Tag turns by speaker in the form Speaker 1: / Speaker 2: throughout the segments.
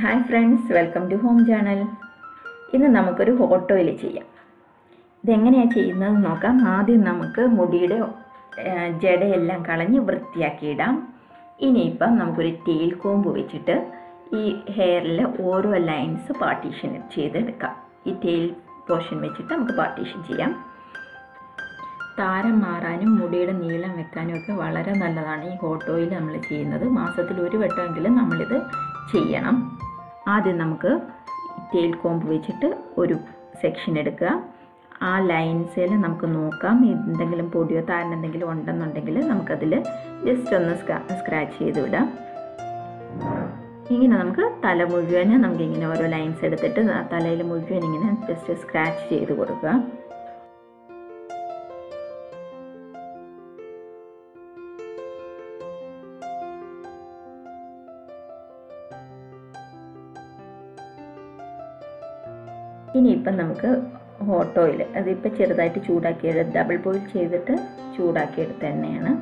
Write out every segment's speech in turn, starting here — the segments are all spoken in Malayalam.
Speaker 1: Hi friends welcome to home journal ഇന്ന് നമുക്കൊരു ഹോട്ട് ഓയിൽ ചെയ്യാം. ഇതെങ്ങനെയാണ് ചെയ്യുന്നത് നോക്കാം. ആദ്യം നമുക്ക് മുടിയുടെ ജടയെല്ലാം കളഞ്ഞ് വൃത്തിയാക്കിയിടാം ഇനിയിപ്പം നമുക്കൊരു ടെയിൽ കോമ്പ് വെച്ചിട്ട് ഈ ഹെയറിൽ ഓരോ ലൈൻസ് പാർട്ടീഷൻ ചെയ്തെടുക്കാം. ഈ ടെയിൽ പോർഷൻ വെച്ചിട്ട് നമുക്ക് പാർട്ടീഷൻ ചെയ്യാം. താരം മാറാനും മുടിയുടെ നീളം വെക്കാനും ഒക്കെ വളരെ നല്ലതാണ് ഈ ഹോട്ട് ഓയിൽ നമ്മൾ ചെയ്യുന്നത്. മാസത്തിൽ ഒരു വട്ടമെങ്കിലും നമ്മളിത് ചെയ്യണം. ആദ്യം നമുക്ക് ടെയിൽ കോമ്പ് വെച്ചിട്ട് ഒരു സെക്ഷൻ എടുക്കുക. ആ ലൈൻസിൽ നമുക്ക് നോക്കാം. എന്തെങ്കിലും പൊടിയോ താരൻ എന്തെങ്കിലും ഉണ്ടെന്നുണ്ടെങ്കിൽ നമുക്കതിൽ ജസ്റ്റ് ഒന്ന് സ്ക്രാച്ച് ചെയ്ത് വിടാം. ഇങ്ങനെ നമുക്ക് തല മുഴുവൻ നമുക്കിങ്ങനെ ഓരോ ലൈൻസ് എടുത്തിട്ട് തലയിൽ മുഴുവൻ ഇങ്ങനെ ജസ്റ്റ് സ്ക്രാച്ച് ചെയ്ത് കൊടുക്കുക. ഇനിയിപ്പം നമുക്ക് ഹോട്ട് ഓയിൽ അതിപ്പോൾ ചെറുതായിട്ട് ചൂടാക്കിയ ഡബിൾ ബോയിൽ ചെയ്തിട്ട് ചൂടാക്കിയെടുത്ത എണ്ണയാണ്.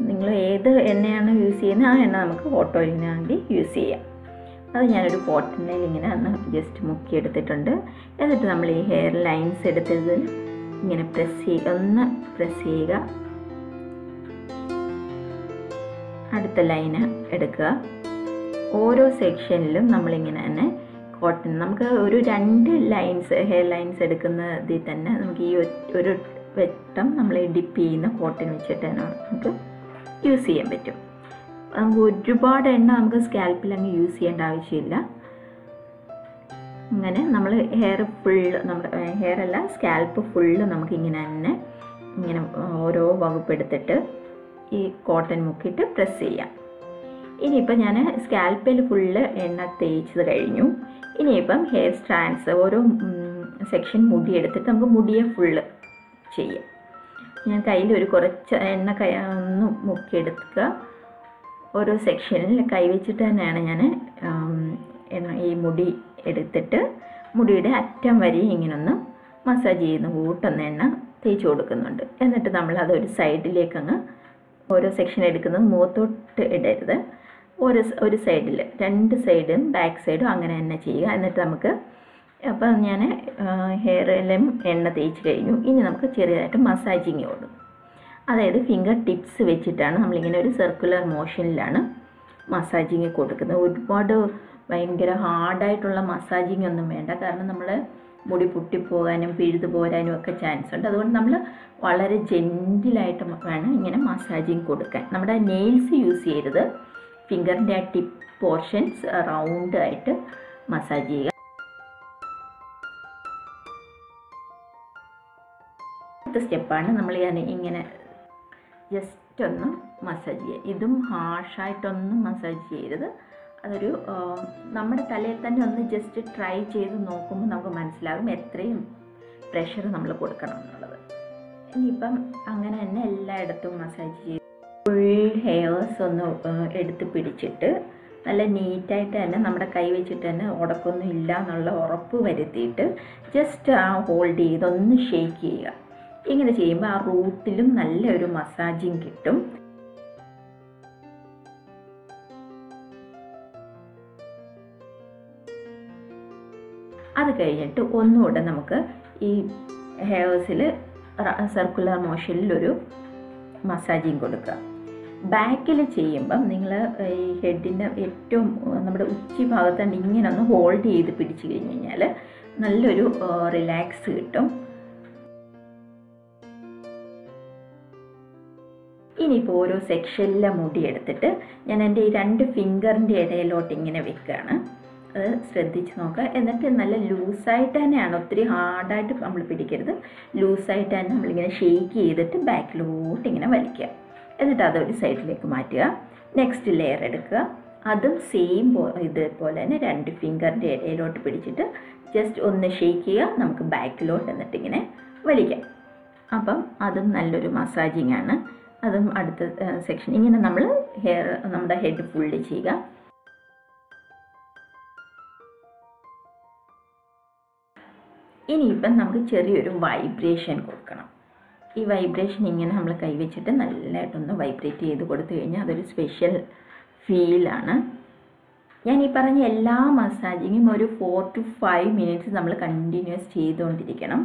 Speaker 1: നിങ്ങൾ ഏത് എണ്ണയാണ് യൂസ് ചെയ്യുന്നത്? ആ എണ്ണ നമുക്ക് ഹോട്ട് ഓയിലിന് വേണ്ടി യൂസ് ചെയ്യാം. അത് ഞാനൊരു കോട്ടണിൽ ഇങ്ങനെ ഒന്ന് ജസ്റ്റ് മുക്കിയെടുത്തിട്ടുണ്ട്. എന്നിട്ട് നമ്മൾ ഈ ഹെയർ ലൈൻസ് എടുത്തത് ഇങ്ങനെ പ്രസ് ചെയ്യുക ഒന്ന് പ്രസ് ചെയ്യുക. അടുത്ത ലൈന് എടുക്കുക. ഓരോ സെക്ഷനിലും നമ്മളിങ്ങനെ തന്നെ കോട്ടൺ. നമുക്ക് ഒരു രണ്ട് ലൈൻസ് ഹെയർ ലൈൻസ് എടുക്കുന്നതിൽ തന്നെ നമുക്ക് ഈ ഒരു വെട്ടം നമ്മൾ ഡിപ്പ് ചെയ്യുന്ന കോട്ടൺ വെച്ചിട്ട് തന്നെ നമുക്ക് യൂസ് ചെയ്യാൻ പറ്റും. നമുക്ക് ഒരുപാട് എണ്ണ നമുക്ക് സ്കാൽപ്പിൽ അങ്ങ് യൂസ് ചെയ്യേണ്ട ആവശ്യമില്ല. അങ്ങനെ നമ്മൾ ഹെയർ ഫുള്ള് നമ്മുടെ ഹെയർ അല്ല സ്കാൽപ്പ് ഫുള്ള് നമുക്ക് ഇങ്ങനെ തന്നെ ഇങ്ങനെ ഓരോ വകുപ്പ് എടുത്തിട്ട് ഈ കോട്ടൺ മുക്കിയിട്ട് പ്രസ് ചെയ്യാം. ഇനിയിപ്പം ഞാൻ സ്കാൽപ്പിൽ ഫുള്ള് എണ്ണ തേച്ചത് കഴിഞ്ഞു. ഇനിയിപ്പം ഹെയർ സ്ട്രാൻഡ്സ് ഓരോ സെക്ഷൻ മുടി എടുത്തിട്ട് നമുക്ക് മുടിയെ ഫുള്ള് ചെയ്യാം. ഞാൻ കയ്യിൽ ഒരു കുറച്ച് എണ്ണ കൈ ഒന്ന് മുക്കിയെടുക്കുക ഓരോ സെക്ഷനിൽ കൈവച്ചിട്ട് തന്നെയാണ് ഞാൻ ഈ മുടി എടുത്തിട്ട് മുടിയുടെ അറ്റം വരെ ഇങ്ങനെ ഒന്ന് മസാജ് ചെയ്യുന്ന കൂട്ടൊന്ന് എണ്ണ തേച്ച് കൊടുക്കുന്നുണ്ട്. എന്നിട്ട് നമ്മൾ അതൊരു സൈഡിലേക്കങ്ങ് ഓരോ സെക്ഷൻ എടുക്കുന്നത് മുഖത്തോട്ട് ഇടരുത്. ഒരു ഒരു സൈഡിൽ രണ്ട് സൈഡും ബാക്ക് സൈഡും അങ്ങനെ തന്നെ ചെയ്യുക. എന്നിട്ട് നമുക്ക് അപ്പോൾ ഞാൻ ഹെയറിലും എണ്ണ തേച്ച് കഴിഞ്ഞു. ഇനി നമുക്ക് ചെറിയതായിട്ട് മസാജിങ് കൊടുക്കും അതായത് ഫിംഗർ ടിപ്സ് വെച്ചിട്ടാണ് നമ്മളിങ്ങനെ ഒരു സർക്കുലർ മോഷനിലാണ് മസാജിങ് കൊടുക്കുന്നത്. ഒരുപാട് ഭയങ്കര ഹാർഡായിട്ടുള്ള മസാജിങ് ഒന്നും വേണ്ട. കാരണം നമ്മൾ മുടി പൊട്ടിപ്പോകാനും പിഴുതു പോരാനും ഒക്കെ ചാൻസ് ഉണ്ട്. അതുകൊണ്ട് നമ്മൾ വളരെ ജെന്റിലായിട്ട് വേണം ഇങ്ങനെ മസാജിങ് കൊടുക്കാൻ. നമ്മുടെ നെയിൽസ് യൂസ് ചെയ്യരുത്. ഫിംഗറിന്റെ ആ ടിപ്പ് പോർഷൻസ് റൗണ്ട് ആയിട്ട് മസാജ് ചെയ്യുക. അടുത്ത സ്റ്റെപ്പാണ് നമ്മൾ ഞാൻ ഇങ്ങനെ ജസ്റ്റ് ഒന്ന് മസാജ് ചെയ്യുക. ഇതും ഹാർഷായിട്ടൊന്നും മസാജ് ചെയ്യരുത്. അതൊരു നമ്മുടെ തലയിൽ തന്നെ ഒന്ന് ജസ്റ്റ് ട്രൈ ചെയ്ത് നോക്കുമ്പോൾ നമുക്ക് മനസ്സിലാകും എത്രയും പ്രഷർ നമ്മൾ കൊടുക്കണം എന്നുള്ളത്. ഇനിയിപ്പം അങ്ങനെ തന്നെ എല്ലായിടത്തും മസാജ് ചെയ്ത് ഫുൾ ഹെയർസ് ഒന്ന് എടുത്ത് പിടിച്ചിട്ട് നല്ല നീറ്റായിട്ട് തന്നെ നമ്മുടെ കൈ വെച്ചിട്ട് തന്നെ ഉടക്കൊന്നും ഇല്ല എന്നുള്ള ഉറപ്പ് വരുത്തിയിട്ട് ജസ്റ്റ് ആ ഹോൾഡ് ചെയ്തൊന്ന് ഷെയ്ക്ക് ചെയ്യുക. ഇങ്ങനെ ചെയ്യുമ്പോൾ ആ റൂട്ടിലും നല്ലൊരു മസാജിങ് കിട്ടും. അത് കഴിഞ്ഞിട്ട് ഒന്നുകൂടെ നമുക്ക് ഈ ഹെയർസിൽ സർക്കുലർ മോഷനിലൊരു മസാജിങ് കൊടുക്കുക. ബാക്കിൽ ചെയ്യുമ്പം നിങ്ങൾ ഈ ഹെഡിന്റെ ഏറ്റവും നമ്മുടെ ഉച്ചി ഭാഗത്ത് ഇങ്ങനെ ഒന്ന് ഹോൾഡ് ചെയ്ത് പിടിച്ചു കഴിഞ്ഞ് കഴിഞ്ഞാൽ നല്ലൊരു റിലാക്സ് കിട്ടും. ഇനിയിപ്പോൾ ഓരോ സെക്ഷനിലെ മുടി എടുത്തിട്ട് ഞാൻ എന്റെ ഈ രണ്ട് ഫിംഗറിന്റെ ഇടയിലോട്ട് ഇങ്ങനെ വെക്കുകയാണ്. അത് ശ്രദ്ധിച്ച് നോക്കുക. എന്നിട്ട് നല്ല ലൂസായിട്ട് തന്നെയാണ് ഒത്തിരി ഹാർഡായിട്ട് നമ്മൾ പിടിക്കരുത്. ലൂസായിട്ട് തന്നെ നമ്മളിങ്ങനെ ഷെയ്ക്ക് ചെയ്തിട്ട് ബാക്കിലോട്ട് ഇങ്ങനെ വലിക്കുക. എന്നിട്ട് അത് ഒരു സൈഡിലേക്ക് മാറ്റുക. നെക്സ്റ്റ് ലെയർ എടുക്കുക. അതും സെയിം ഇതുപോലെ തന്നെ രണ്ട് ഫിംഗറിന്റെ ഇടയിലോട്ട് പിടിച്ചിട്ട് ജസ്റ്റ് ഒന്ന് ഷെയ്ക്ക് ചെയ്യുക. നമുക്ക് ബാക്കിലോട്ട് എന്നിട്ട് ഇങ്ങനെ വലിക്കാം. അപ്പം അതും നല്ലൊരു മസാജിങ് ആണ്. അതും അടുത്ത സെക്ഷൻ ഇങ്ങനെ നമ്മൾ ഹെയർ നമ്മുടെ ഹെഡ് ഫുള്ള് ചെയ്യുക. ഇനിയിപ്പം നമുക്ക് ചെറിയൊരു വൈബ്രേഷൻ കൊടുക്കണം. ഈ വൈബ്രേഷൻ ഇങ്ങനെ നമ്മൾ കൈവച്ചിട്ട് നല്ലതായിട്ടൊന്ന് വൈബ്രേറ്റ് ചെയ്ത് കൊടുത്തു കഴിഞ്ഞാൽ അതൊരു സ്പെഷ്യൽ ഫീലാണ് ഞാൻ ഈ പറഞ്ഞ എല്ലാ മസാജിങ്ങും ഒരു ഫോർ ടു ഫൈവ് മിനിറ്റ്സ് നമ്മൾ കണ്ടിന്യൂസ് ചെയ്തുകൊണ്ടിരിക്കണം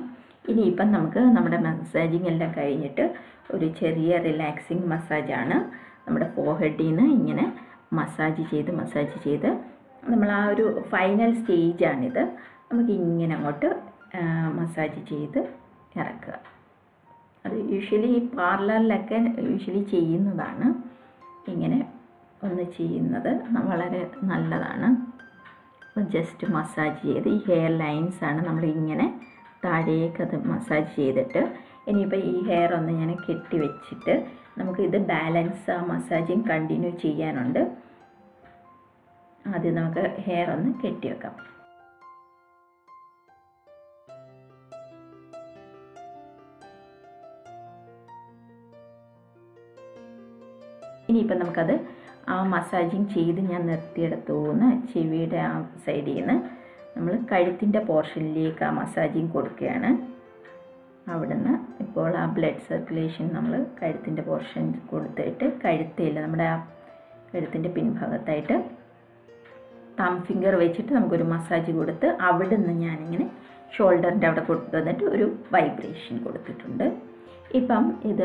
Speaker 1: ഇനിയിപ്പം നമുക്ക് നമ്മുടെ മസാജിങ് എല്ലാം കഴിഞ്ഞിട്ട് ഒരു ചെറിയ റിലാക്സിങ് മസാജാണ് നമ്മുടെ ഫോഹെഡിൽ നിന്ന് ഇങ്ങനെ മസാജ് ചെയ്ത് മസാജ് ചെയ്ത് നമ്മൾ ആ ഒരു ഫൈനൽ സ്റ്റേജാണിത് നമുക്ക് ഇങ്ങനെ അങ്ങോട്ട് മസാജ് ചെയ്ത് ഇറക്കുക. യൂഷ്വലി ഈ പാർലറിലൊക്കെ യൂഷ്വലി ചെയ്യുന്നതാണ്. ഇങ്ങനെ ഒന്ന് ചെയ്യുന്നത് വളരെ നല്ലതാണ്. അപ്പോൾ ജസ്റ്റ് മസാജ് ചെയ്ത് ഈ ഹെയർ ലൈൻസ് ആണ് നമ്മൾ ഇങ്ങനെ താഴേക്ക് അത് മസാജ് ചെയ്തിട്ട് ഇനിയിപ്പോൾ ഈ ഹെയർ ഒന്ന് ഞാൻ കെട്ടി വെച്ചിട്ട് നമുക്ക് ഇത് ബാലൻസ് ആ മസാജിങ് കണ്ടിന്യൂ ചെയ്യാനുണ്ട്. ആദ്യം നമുക്ക് ഹെയർ ഒന്ന് കെട്ടി വെക്കാം ഇനിയിപ്പം നമുക്കത് ആ മസാജിങ് ചെയ്ത് ഞാൻ നിർത്തിയെടുത്തുനിന്ന് ചെവിയുടെ ആ സൈഡിൽ നിന്ന് നമ്മൾ കഴുത്തിന്റെ പോർഷനിലേക്ക് ആ മസാജിങ് കൊടുക്കുകയാണ്. അവിടുന്ന് ഇപ്പോൾ ആ ബ്ലഡ് സർക്കുലേഷൻ നമ്മൾ കഴുത്തിന്റെ പോർഷൻ കൊടുത്തിട്ട് കഴുത്തില്ല നമ്മുടെ ആ കഴുത്തിന്റെ പിൻഭാഗത്തായിട്ട് തം ഫിംഗർ വെച്ചിട്ട് നമുക്കൊരു മസാജ് കൊടുത്ത് അവിടുന്ന് ഞാനിങ്ങനെ ഷോൾഡറിന്റെ അവിടെ കൊണ്ടുവന്നിട്ട് ഒരു വൈബ്രേഷൻ കൊടുത്തിട്ടുണ്ട്. ഇപ്പം ഇത്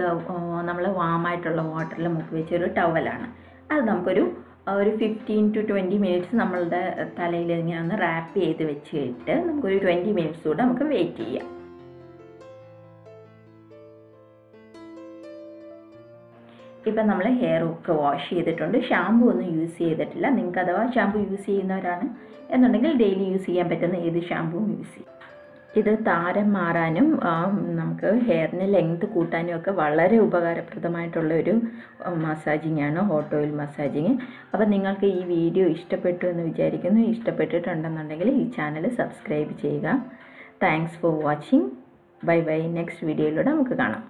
Speaker 1: നമ്മൾ വാമായിട്ടുള്ള വാട്ടറിൽ മുക്കി വെച്ച ഒരു ടവലാണ് അത് നമുക്കൊരു ഒരു ഫിഫ്റ്റീൻ ടു ട്വന്റി മിനിറ്റ്സ് നമ്മളുടെ തലയിൽ ഇങ്ങനെ ഒന്ന് റാപ്പ് ചെയ്ത് വെച്ചിട്ട് നമുക്കൊരു ട്വന്റി മിനിറ്റ്സ് കൂടെ നമുക്ക് വെയിറ്റ് ചെയ്യാം. ഇപ്പം നമ്മൾ ഹെയർ ഒക്കെ വാഷ് ചെയ്തിട്ടുണ്ട്. ഷാമ്പു ഒന്നും യൂസ് ചെയ്തിട്ടില്ല. നിങ്ങൾക്ക് അഥവാ ഷാമ്പു യൂസ് ചെയ്യുന്നവരാണ് എന്നുണ്ടെങ്കിൽ ഡെയിലി യൂസ് ചെയ്യാൻ പറ്റുന്ന ഏത് ഷാമ്പുവും യൂസ് ചെയ്യും. ഇത് താരം മാറാനും നമുക്ക് ഹെയറിന് ലെങ്ത് കൂട്ടാനും ഒക്കെ വളരെ ഉപകാരപ്രദമായിട്ടുള്ള ഒരു മസാജിങ് ആണ് ഹോട്ട് ഓയിൽ മസാജിങ് അപ്പോൾ നിങ്ങൾക്ക് ഈ വീഡിയോ ഇഷ്ടപ്പെട്ടു എന്ന് വിചാരിക്കുന്നു. ഇഷ്ടപ്പെട്ടിട്ടുണ്ടെന്നുണ്ടെങ്കിൽ ഈ ചാനൽ സബ്സ്ക്രൈബ് ചെയ്യുക. Thanks for watching bye bye next വീഡിയോയിലൂടെ നമുക്ക് കാണാം.